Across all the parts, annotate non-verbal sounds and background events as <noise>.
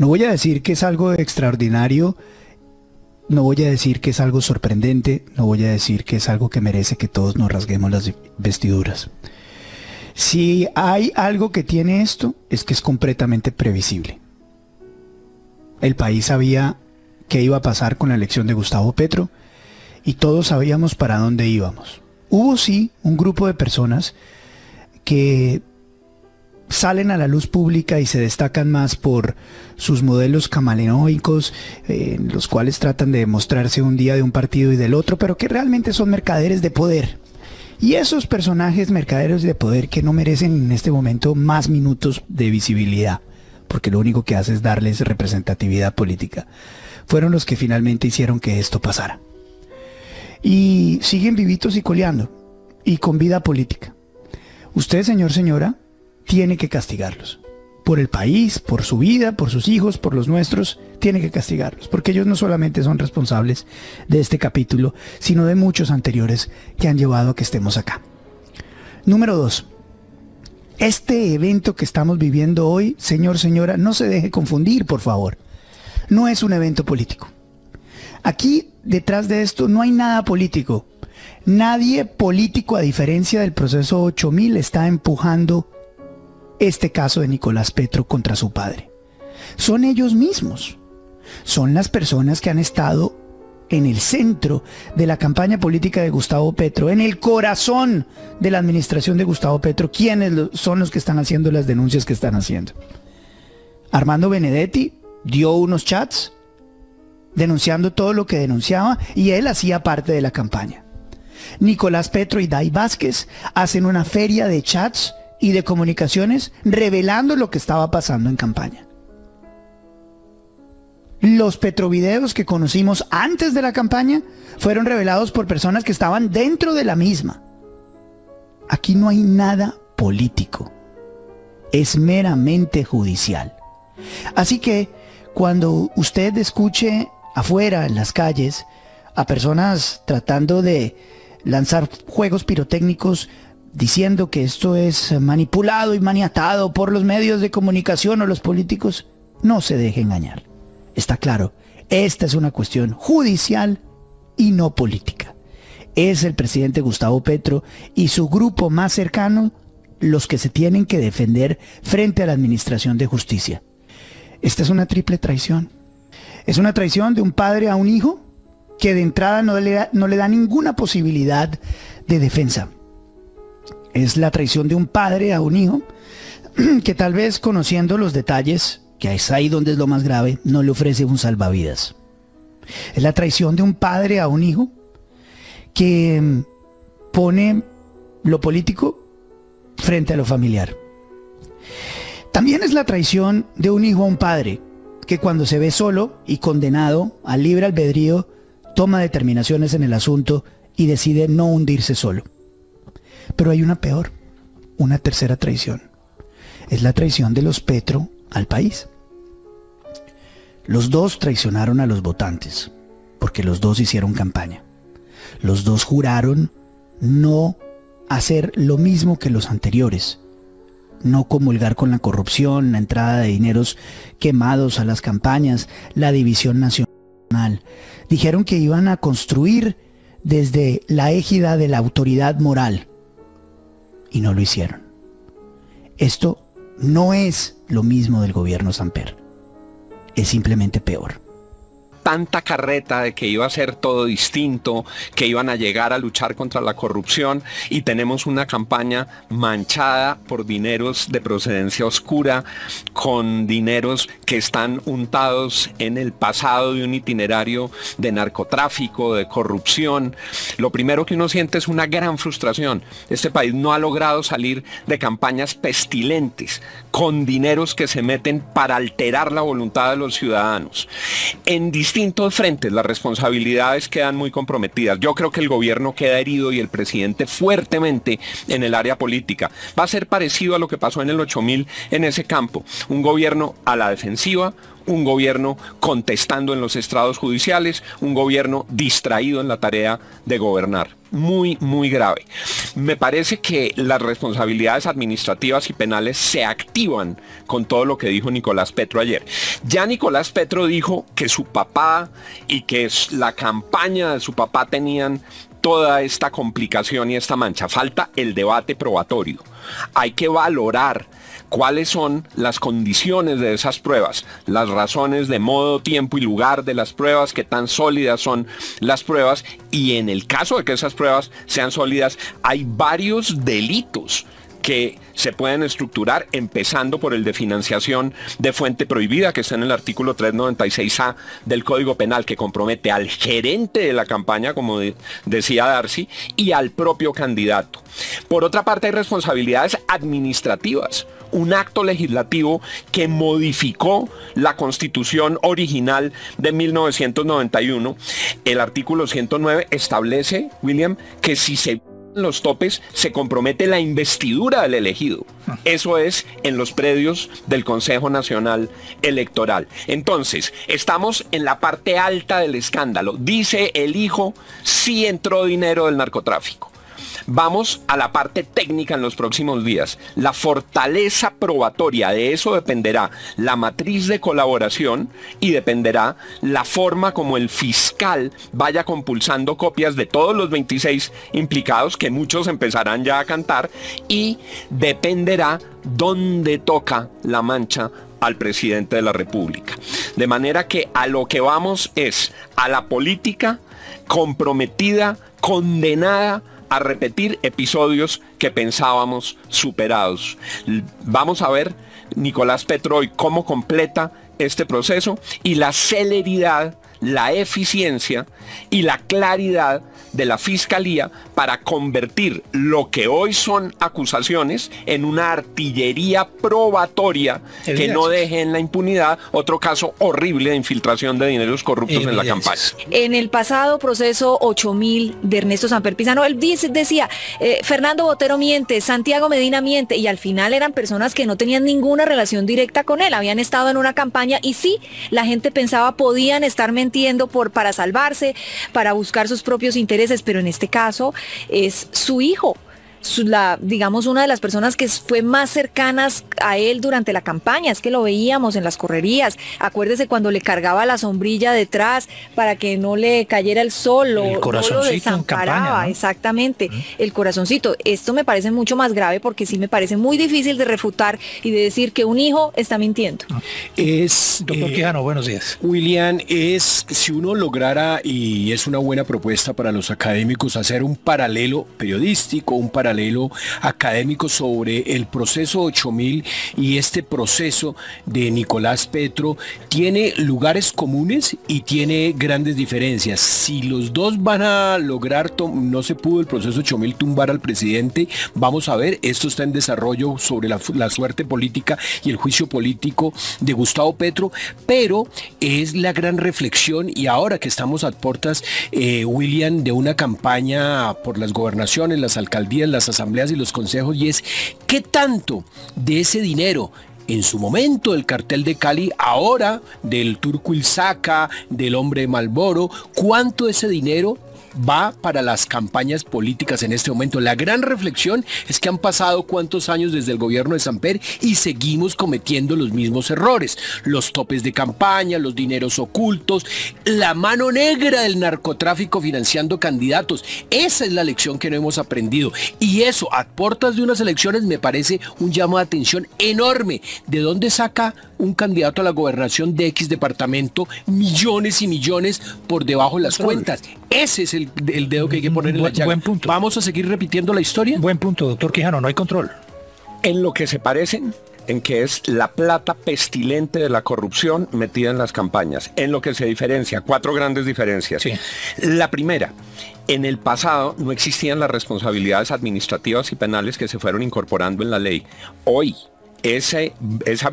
No voy a decir que es algo extraordinario, no voy a decir que es algo sorprendente, no voy a decir que es algo que merece que todos nos rasguemos las vestiduras. Si hay algo que tiene esto, es que es completamente previsible. El país sabía qué iba a pasar con la elección de Gustavo Petro y todos sabíamos para dónde íbamos. Hubo sí un grupo de personas que salen a la luz pública y se destacan más por sus modelos camaleónicos, en los cuales tratan de demostrarse un día de un partido y del otro, pero que realmente son mercaderes de poder. Y esos personajes mercaderes de poder que no merecen en este momento más minutos de visibilidad, porque lo único que hace es darles representatividad política, fueron los que finalmente hicieron que esto pasara. Y siguen vivitos y coleando, y con vida política. Usted, señor, señora, tiene que castigarlos. Por el país, por su vida, por sus hijos, por los nuestros, tiene que castigarlos. Porque ellos no solamente son responsables de este capítulo, sino de muchos anteriores que han llevado a que estemos acá. Número dos. Este evento que estamos viviendo hoy, señor, señora, no se deje confundir, por favor. No es un evento político. Aquí, detrás de esto, no hay nada político. Nadie político, a diferencia del proceso 8000, está empujando este caso de Nicolás Petro contra su padre. Son ellos mismos. Son las personas que han estado en el centro de la campaña política de Gustavo Petro, en el corazón de la administración de Gustavo Petro, quienes son los que están haciendo las denuncias que están haciendo. Armando Benedetti dio unos chats denunciando todo lo que denunciaba y él hacía parte de la campaña. Nicolás Petro y Dai Vázquez hacen una feria de chats y de comunicaciones revelando lo que estaba pasando en campaña. Los petrovideos que conocimos antes de la campaña fueron revelados por personas que estaban dentro de la misma. Aquí no hay nada político. Es meramente judicial. Así que cuando usted escuche afuera, en las calles, a personas tratando de lanzar juegos pirotécnicos diciendo que esto es manipulado y maniatado por los medios de comunicación o los políticos, no se deje engañar. Está claro, esta es una cuestión judicial y no política. Es el presidente Gustavo Petro y su grupo más cercano los que se tienen que defender frente a la Administración de Justicia. Esta es una triple traición. Es una traición de un padre a un hijo que de entrada no le, da, no le da ninguna posibilidad de defensa es la traición de un padre a un hijo <clears throat> que tal vez conociendo los detalles, que es ahí donde es lo más grave, no le ofrece un salvavidas. Es la traición de un padre a un hijo que mm, pone lo político frente a lo familiar. También es la traición de un hijo a un padre que cuando se ve solo y condenado al libre albedrío, toma determinaciones en el asunto y decide no hundirse solo. Pero hay una peor, una tercera traición. Es la traición de los Petro al país. Los dos traicionaron a los votantes, porque los dos hicieron campaña. Los dos juraron no hacer lo mismo que los anteriores, no comulgar con la corrupción, la entrada de dineros quemados a las campañas, la división nacional. Dijeron que iban a construir desde la égida de la autoridad moral, y no lo hicieron. Esto no es lo mismo del gobierno Samper. Es simplemente peor tanta carreta de que iba a ser todo distinto, que iban a llegar a luchar contra la corrupción y tenemos una campaña manchada por dineros de procedencia oscura, con dineros que están untados en el pasado de un itinerario de narcotráfico, de corrupción. Lo primero que uno siente es una gran frustración. Este país no ha logrado salir de campañas pestilentes, con dineros que se meten para alterar la voluntad de los ciudadanos. En distintos frentes las responsabilidades quedan muy comprometidas. Yo creo que el gobierno queda herido y el presidente fuertemente en el área política. Va a ser parecido a lo que pasó en el 8000 en ese campo. Un gobierno a la defensiva, un gobierno contestando en los estrados judiciales, un gobierno distraído en la tarea de gobernar. Muy, muy grave. Me parece que las responsabilidades administrativas y penales se activan con todo lo que dijo Nicolás Petro ayer. Ya Nicolás Petro dijo que su papá y que la campaña de su papá tenían toda esta complicación y esta mancha. Falta el debate probatorio. Hay que valorar cuáles son las condiciones de esas pruebas, las razones de modo, tiempo y lugar de las pruebas, qué tan sólidas son las pruebas y en el caso de que esas pruebas sean sólidas, hay varios delitos que se pueden estructurar empezando por el de financiación de fuente prohibida que está en el artículo 396A del Código Penal que compromete al gerente de la campaña, como decía Darcy, y al propio candidato. Por otra parte hay responsabilidades administrativas un acto legislativo que modificó la constitución original de 1991. El artículo 109 establece, William, que si se los topes se compromete la investidura del elegido. Eso es en los predios del Consejo Nacional Electoral. Entonces, estamos en la parte alta del escándalo. Dice el hijo, sí entró dinero del narcotráfico. Vamos a la parte técnica en los próximos días. La fortaleza probatoria, de eso dependerá la matriz de colaboración y dependerá la forma como el fiscal vaya compulsando copias de todos los 26 implicados, que muchos empezarán ya a cantar, y dependerá dónde toca la mancha al presidente de la República. De manera que a lo que vamos es a la política comprometida, condenada a repetir episodios que pensábamos superados. Vamos a ver Nicolás Petroy cómo completa este proceso y la celeridad, la eficiencia y la claridad de la Fiscalía para convertir lo que hoy son acusaciones en una artillería probatoria que no deje en la impunidad otro caso horrible de infiltración de dineros corruptos en la campaña. En el pasado proceso 8000 de Ernesto Samper Pizano, él decía, eh, Fernando Botero miente, Santiago Medina miente, y al final eran personas que no tenían ninguna relación directa con él, habían estado en una campaña y sí, la gente pensaba podían estar mintiendo por, para salvarse, para buscar sus propios intereses, pero en este caso es su hijo la, digamos, una de las personas que fue más cercanas a él durante la campaña, es que lo veíamos en las correrías. Acuérdese cuando le cargaba la sombrilla detrás para que no le cayera el sol o el corazoncito en campaña, exactamente, el corazoncito. Esto me parece mucho más grave porque sí me parece muy difícil de refutar y de decir que un hijo está mintiendo. Es, doctor eh, Quijano, buenos días. William, es si uno lograra, y es una buena propuesta para los académicos, hacer un paralelo periodístico, un paralelo paralelo académico sobre el proceso 8000 y este proceso de Nicolás Petro tiene lugares comunes y tiene grandes diferencias. Si los dos van a lograr, no se pudo el proceso 8000 tumbar al presidente, vamos a ver, esto está en desarrollo sobre la, suerte política y el juicio político de Gustavo Petro, pero es la gran reflexión y ahora que estamos a puertas, eh, William, de una campaña por las gobernaciones, las alcaldías, las asambleas y los consejos y es qué tanto de ese dinero en su momento el cartel de Cali, ahora del Turco Ilzaca, del hombre Malboro, cuánto ese dinero va para las campañas políticas en este momento. La gran reflexión es que han pasado cuántos años desde el gobierno de Samper y seguimos cometiendo los mismos errores. Los topes de campaña, los dineros ocultos, la mano negra del narcotráfico financiando candidatos. Esa es la lección que no hemos aprendido. Y eso, a puertas de unas elecciones, me parece un llamo de atención enorme. ¿De dónde saca un candidato a la gobernación de X departamento millones y millones por debajo de las cuentas? Ese es el el, dedo que hay que poner en la llaga. Buen punto. ¿Vamos a seguir repitiendo la historia? Buen punto, doctor Quijano, no hay control. En lo que se parecen, en que es la plata pestilente de la corrupción metida en las campañas. En lo que se diferencia, cuatro grandes diferencias. La primera, en el pasado no existían las responsabilidades administrativas y penales que se fueron incorporando en la ley. Hoy, ese, esa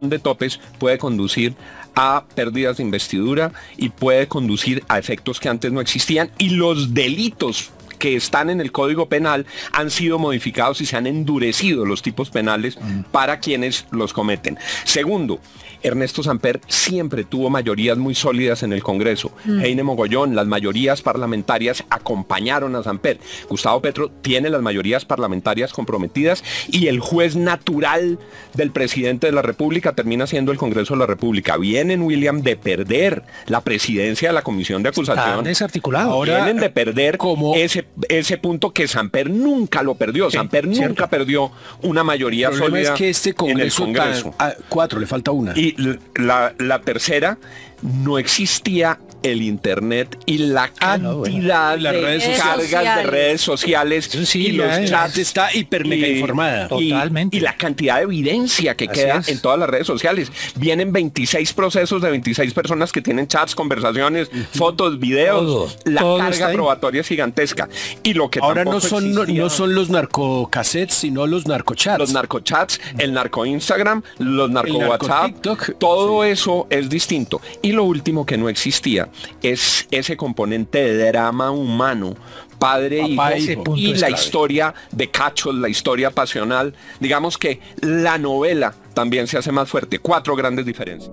de topes puede conducir a pérdidas de investidura y puede conducir a efectos que antes no existían y los delitos que están en el Código Penal han sido modificados y se han endurecido los tipos penales para quienes los cometen. Segundo, Ernesto Samper siempre tuvo mayorías muy sólidas en el Congreso. Mm. Heine Mogollón, las mayorías parlamentarias acompañaron a Samper. Gustavo Petro tiene las mayorías parlamentarias comprometidas y el juez natural del presidente de la República termina siendo el Congreso de la República. Vienen, William, de perder la presidencia de la Comisión de Acusación. desarticulado. Ahora, Vienen de perder como ese, ese punto que Samper nunca lo perdió. Samper nunca perdió una mayoría sólida es que este en el Congreso. Cuatro, le falta una. Y la, la tercera, no existía el internet y la ah, cantidad de redes cargas de redes sociales y los chats. está hiper mega informada. totalmente. y la cantidad de evidencia que queda en todas las redes sociales. Vienen 26 procesos de 26 personas que tienen chats conversaciones fotos videos. La carga probatoria es gigantesca. Y lo que ahora no son no, son los narcocassettes sino los narcochats. Los narcochats el narco Instagram los narco WhatsApp todo eso es distinto y lo último que no existía es ese componente de drama humano, padre y hijo, y la historia de cachos, la historia pasional. Digamos que la novela también se hace más fuerte. Cuatro grandes diferencias.